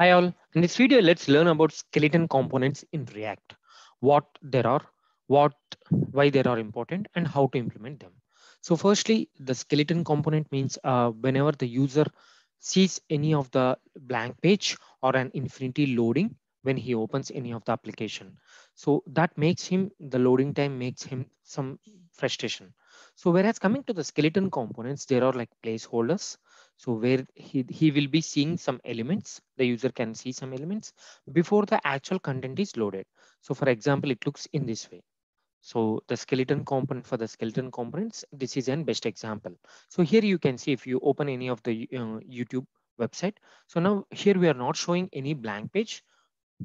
Hi all, in this video, let's learn about skeleton components in React, what there are, what, why they are important and how to implement them. So firstly, the skeleton component means uh, whenever the user sees any of the blank page or an infinity loading when he opens any of the application. So that makes him, the loading time makes him some frustration. So whereas coming to the skeleton components, there are like placeholders so where he, he will be seeing some elements, the user can see some elements before the actual content is loaded. So for example, it looks in this way. So the skeleton component for the skeleton components, this is an best example. So here you can see if you open any of the uh, YouTube website. So now here we are not showing any blank page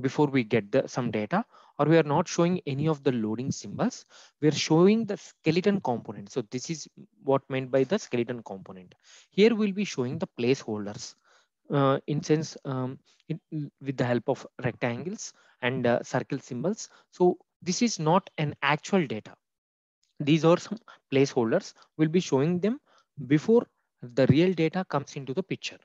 before we get the, some data or we are not showing any of the loading symbols. We are showing the skeleton component. So this is what meant by the skeleton component. Here we'll be showing the placeholders. Uh, in sense um, it, with the help of rectangles and uh, circle symbols. So this is not an actual data. These are some placeholders. We'll be showing them before the real data comes into the picture.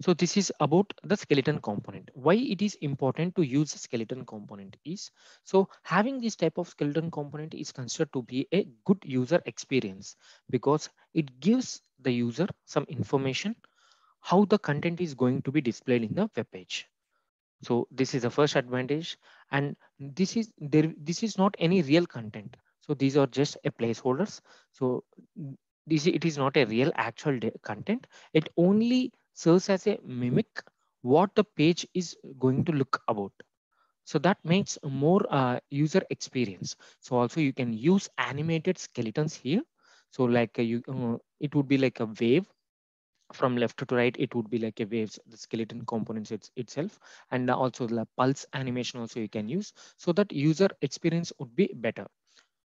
So this is about the skeleton component. Why it is important to use skeleton component is, so having this type of skeleton component is considered to be a good user experience because it gives the user some information how the content is going to be displayed in the web page. So this is the first advantage and this is there this is not any real content. So these are just a placeholders. So this it is not a real actual content. It only serves as a mimic what the page is going to look about. So that makes more uh, user experience. So also you can use animated skeletons here. So like uh, you, uh, it would be like a wave from left to right. It would be like a waves, the skeleton components it's, itself, and also the pulse animation also you can use so that user experience would be better.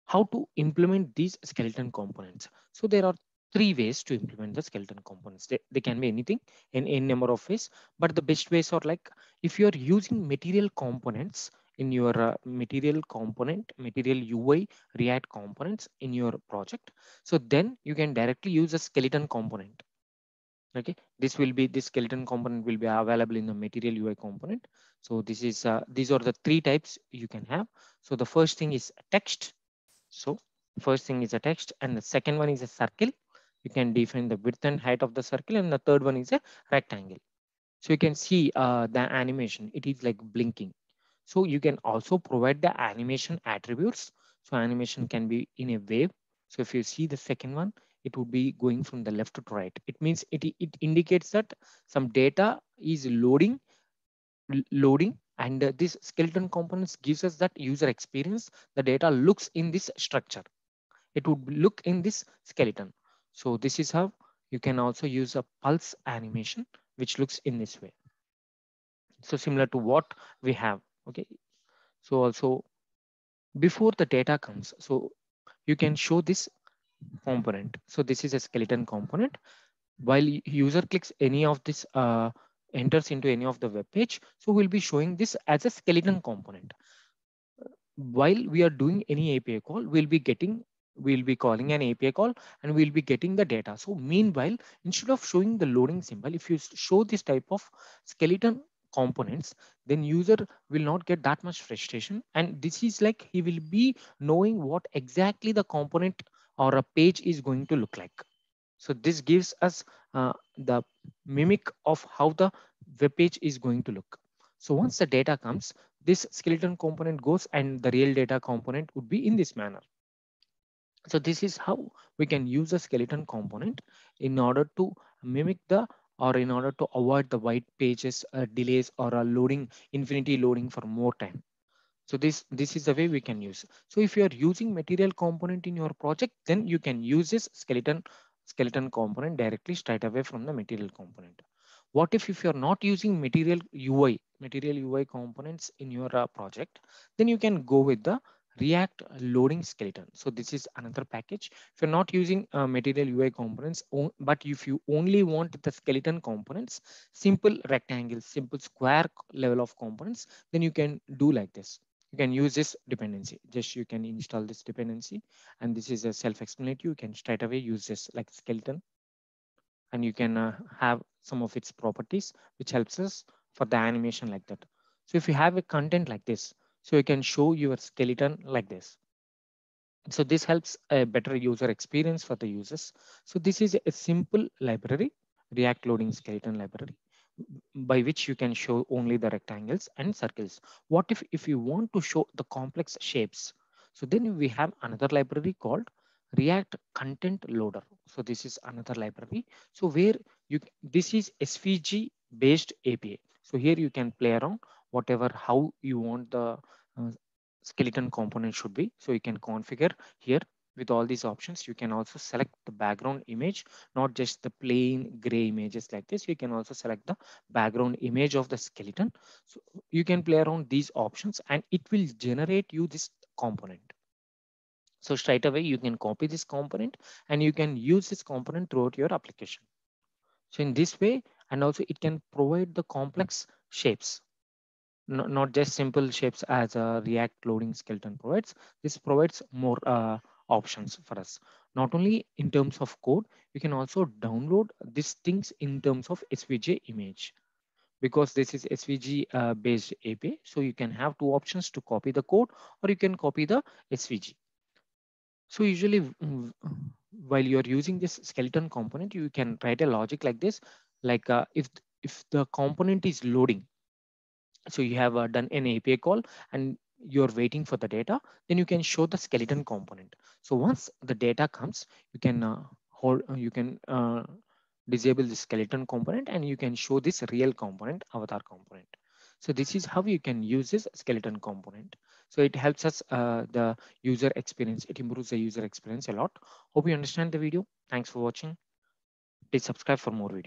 How to implement these skeleton components? So there are three ways to implement the skeleton components. They, they can be anything in any number of ways, but the best ways are like if you're using material components in your uh, material component, material UI React components in your project. So then you can directly use a skeleton component. Okay, this will be this skeleton component will be available in the material UI component. So this is uh, these are the three types you can have. So the first thing is a text. So first thing is a text and the second one is a circle you can define the width and height of the circle and the third one is a rectangle. So you can see uh, the animation. It is like blinking. So you can also provide the animation attributes. So animation can be in a wave. So if you see the second one it would be going from the left to right. It means it, it indicates that some data is loading loading and uh, this skeleton components gives us that user experience. The data looks in this structure. It would look in this skeleton so this is how you can also use a pulse animation, which looks in this way. So similar to what we have, okay. So also before the data comes, so you can show this component. So this is a skeleton component. While user clicks any of this, uh, enters into any of the web page, so we'll be showing this as a skeleton component. While we are doing any API call, we'll be getting we'll be calling an API call and we'll be getting the data. So meanwhile, instead of showing the loading symbol, if you show this type of skeleton components, then user will not get that much frustration. And this is like he will be knowing what exactly the component or a page is going to look like. So this gives us uh, the mimic of how the web page is going to look. So once the data comes, this skeleton component goes and the real data component would be in this manner. So this is how we can use a skeleton component in order to mimic the or in order to avoid the white pages uh, delays or a loading infinity loading for more time. So this this is the way we can use. So if you are using material component in your project, then you can use this skeleton skeleton component directly straight away from the material component. What if if you're not using material UI material UI components in your uh, project, then you can go with the React loading skeleton. So this is another package. If you're not using uh, material UI components, but if you only want the skeleton components, simple rectangle, simple square level of components, then you can do like this. You can use this dependency. Just you can install this dependency. And this is a self-explanatory. You can straight away use this like skeleton. And you can uh, have some of its properties, which helps us for the animation like that. So if you have a content like this, so you can show your skeleton like this. So this helps a better user experience for the users. So this is a simple library, React loading skeleton library by which you can show only the rectangles and circles. What if, if you want to show the complex shapes? So then we have another library called React Content Loader. So this is another library. So where you, this is SVG based API. So here you can play around whatever, how you want the uh, skeleton component should be. So you can configure here with all these options. You can also select the background image, not just the plain gray images like this. You can also select the background image of the skeleton. So you can play around these options and it will generate you this component. So straight away you can copy this component and you can use this component throughout your application. So in this way, and also it can provide the complex shapes not just simple shapes as a React loading skeleton provides. This provides more uh, options for us. Not only in terms of code, you can also download these things in terms of SVG image because this is SVG uh, based API. So you can have two options to copy the code or you can copy the SVG. So usually while you're using this skeleton component, you can write a logic like this, like uh, if, if the component is loading, so you have uh, done an API call and you're waiting for the data, then you can show the skeleton component. So once the data comes, you can uh, hold, uh, you can uh, disable the skeleton component and you can show this real component, avatar component. So this is how you can use this skeleton component. So it helps us uh, the user experience. It improves the user experience a lot. Hope you understand the video. Thanks for watching. Please subscribe for more videos.